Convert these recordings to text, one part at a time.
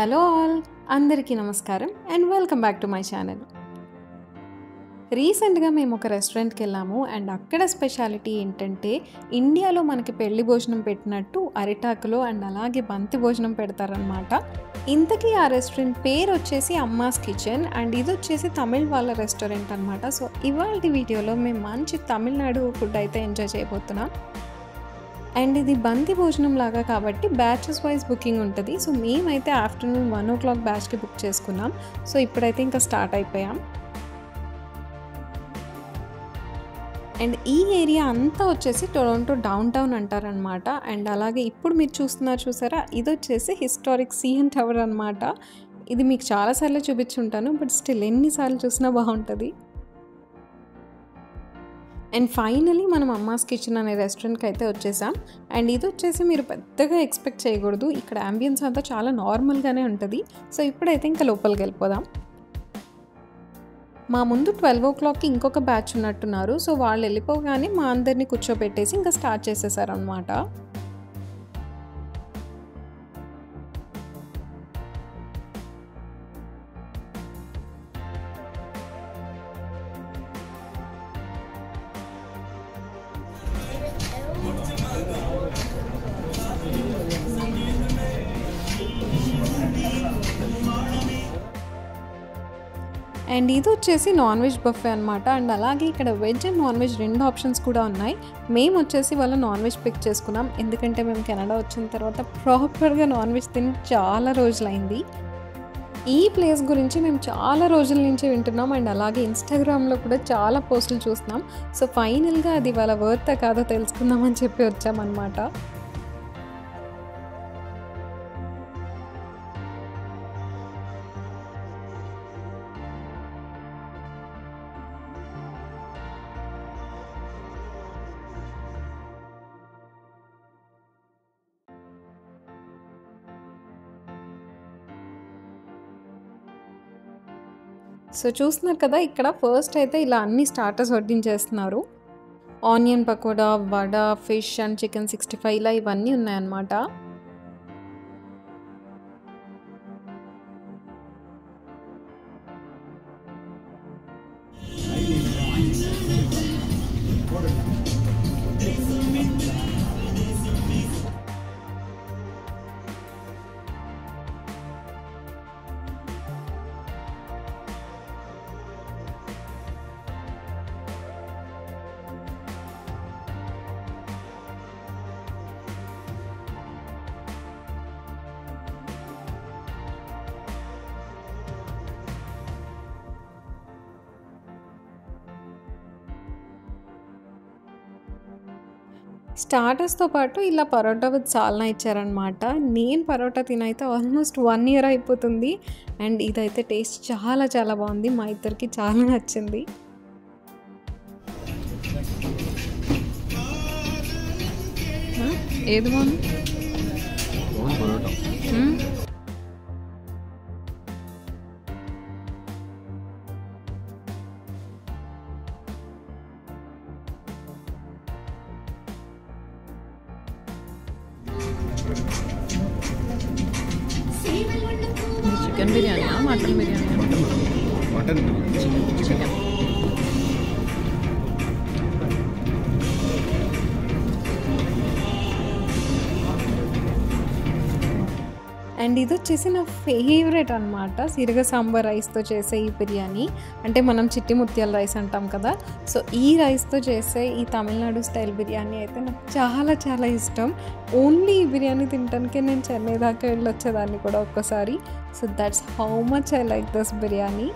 Hello all అందరికీ నమస్కారం and welcome back to my channel. రీసెంట్గా మేము ఒక రెస్టారెంట్కి వెళ్ళాము అండ్ అక్కడ స్పెషాలిటీ ఏంటంటే ఇండియాలో మనకి పెళ్ళి భోజనం పెట్టినట్టు అరిటాకులో అండ్ అలాగే బంతి భోజనం పెడతారనమాట ఇంతకీ ఆ రెస్టారెంట్ పేరు వచ్చేసి అమ్మాస్ కిచెన్ అండ్ ఇది వచ్చేసి తమిళ్ వాళ్ళ రెస్టారెంట్ అనమాట సో ఇవాళ వీడియోలో మేము మంచి తమిళనాడు ఫుడ్ అయితే ఎంజాయ్ చేయబోతున్నాం. అండ్ ఇది బంతి భోజనం లాగా కాబట్టి బ్యాచెస్ వైజ్ బుకింగ్ ఉంటుంది. సో మేమైతే ఆఫ్టర్నూన్ వన్ ఓ క్లాక్ బ్యాచ్కి బుక్ చేసుకున్నాం. సో ఇప్పుడైతే ఇంకా స్టార్ట్ అయిపోయాం. అండ్ ఈ ఏరియా అంతా వచ్చేసి టొరంటో డౌన్ టౌన్ అంటారనమాట అండ్ అలాగే ఇప్పుడు మీరు చూస్తున్నారు చూసారా? ఇది వచ్చేసి హిస్టారిక్ సిఎన్ టవర్ అనమాట ఇది మీకు చాలాసార్లు చూపించుంటాను బట్ స్టిల్ ఎన్నిసార్లు చూసినా బాగుంటుంది. అండ్ ఫైనలీ మనం అమ్మాస్ కిచెన్ అనే రెస్టారెంట్కి అయితే వచ్చేసాం. అండ్ ఇది వచ్చేసి మీరు పెద్దగా ఎక్స్పెక్ట్ చేయకూడదు. ఇక్కడ అంబియన్స్ అంతా చాలా నార్మల్గానే ఉంటుంది. సో ఇప్పుడైతే ఇంకా లోపలికి వెళ్ళిపోదాం. మా ముందు ట్వెల్వ్ ఓ క్లాక్కి ఇంకొక బ్యాచ్ ఉన్నట్టున్నారు. సో వాళ్ళు వెళ్ళిపోగానే మా అందరినీ కూర్చోబెట్టేసి ఇంకా స్టార్ట్ చేసేసారు అండ్ ఇది వచ్చేసి నాన్ వెజ్ బఫే అనమాట అండ్ అలాగే ఇక్కడ వెజ్ అండ్ నాన్ వెజ్ రెండు ఆప్షన్స్ కూడా ఉన్నాయి. మేము వచ్చేసి వాళ్ళ నాన్ వెజ్ పిక్ చేసుకున్నాం. ఎందుకంటే మేము కెనడా వచ్చిన తర్వాత ప్రాపర్గా నాన్ వెజ్ తిని చాలా రోజులైంది. ఈ ప్లేస్ గురించి మేము చాలా రోజుల నుంచి వింటున్నాం. అండ్ అలాగే ఇన్స్టాగ్రామ్లో కూడా చాలా పోస్టులు చూస్తున్నాం. సో ఫైనల్గా అది వాళ్ళ వర్త్ కాదో తెలుసుకుందామని చెప్పి వచ్చామన్నమాట. సో చూస్తున్నారు కదా ఇక్కడ ఫస్ట్ అయితే ఇలా అన్ని starters వడ్డించేస్తున్నారు. Onion pakoda vada fish and chicken sixty five ఇలా ఇవన్నీ ఉన్నాయన్నమాట. స్టార్టర్స్తో పాటు ఇలా పరోటా విత్ సాల్నా ఇచ్చారనమాట నేను పరోటా తినైతే ఆల్మోస్ట్ వన్ ఇయర్ అయిపోతుంది. అండ్ ఇదైతే టేస్ట్ చాలా చాలా బాగుంది. మా ఇద్దరికి చాలా నచ్చింది. ఏది బాగుంది? Chicken బిర్యానీయా mutton biryani mutton chicken and ఇది వచ్చేసి నా ఫేవరెట్ అనమాట సిరగ సాంబార్ రైస్తో చేసే ఈ బిర్యానీ. అంటే మనం చిట్టి ముత్యాల రైస్ అంటాం కదా. సో ఈ రైస్తో చేసే ఈ తమిళనాడు స్టైల్ బిర్యానీ అయితే నాకు చాలా చాలా ఇష్టం. ఓన్లీ ఈ బిర్యానీ తినడానికే నేను చెన్నై దాకా వెళ్ళొచ్చేదాన్ని కూడా ఒక్కసారి. So that's how much I like this biryani.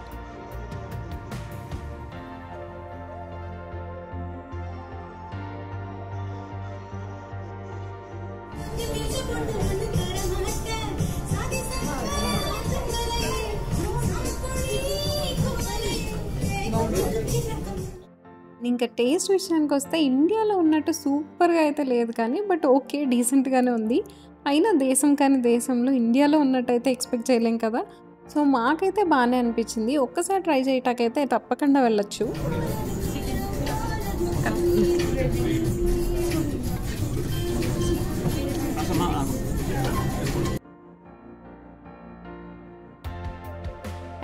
ఇంకా టేస్ట్ విషయానికి వస్తే ఇండియాలో ఉన్నట్టు సూపర్గా అయితే లేదు కానీ బట్ ఓకే డీసెంట్గానే ఉంది. అయినా దేశం కానీ దేశంలో ఇండియాలో ఉన్నట్టయితే ఎక్స్పెక్ట్ చేయలేం కదా. సో మాకైతే బాగానే అనిపించింది. ఒక్కసారి ట్రై చేయటాకైతే తప్పకుండా వెళ్ళొచ్చు.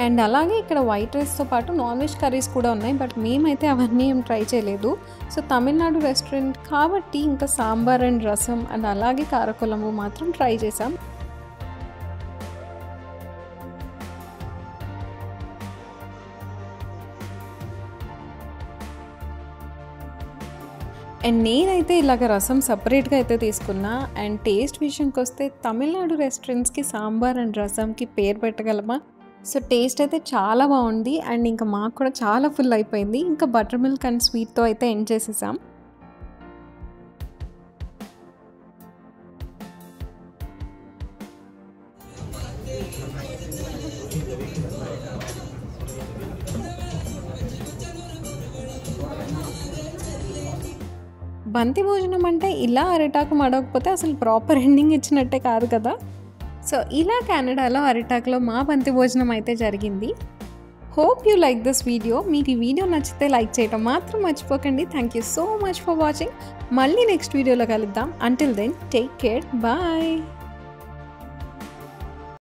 అండ్ అలాగే ఇక్కడ వైట్ రైస్తో పాటు నాన్ వెజ్ కర్రీస్ కూడా ఉన్నాయి. బట్ మేమైతే అవన్నీ ఏం ట్రై చేయలేదు. సో తమిళనాడు రెస్టారెంట్ కాబట్టి ఇంకా సాంబార్ అండ్ రసం అండ్ అలాగే కారకొలంబు మాత్రం ట్రై చేసాం అండ్ నేనైతే ఇలాగ రసం సపరేట్గా అయితే తీసుకున్నా. అండ్ టేస్ట్ విషయంకి వస్తే తమిళనాడు రెస్టారెంట్స్కి సాంబార్ అండ్ రసంకి పేరు పెట్టగలమా? సో టేస్ట్ అయితే చాలా బాగుంది. అండ్ ఇంకా మాకు కూడా చాలా ఫుల్ అయిపోయింది. ఇంకా బటర్ మిల్క్ అండ్ స్వీట్తో అయితే ఎండ్ చేసేసాం. బంతి భోజనం అంటే ఇలా అరిటాకు మడవకపోతే అసలు ప్రాపర్ ఎండింగ్ ఇచ్చినట్టే కాదు కదా. సో ఇలా కెనడాలో అరిటాక్లో మా బంతి భోజనం అయితే జరిగింది. Hope you like this video మీకు ఈ వీడియో నచ్చితే లైక్ చేయటం మాత్రం మర్చిపోకండి. Thank you so much for watching మళ్ళీ నెక్స్ట్ వీడియోలో కలుద్దాం. Until then take care bye